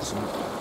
Some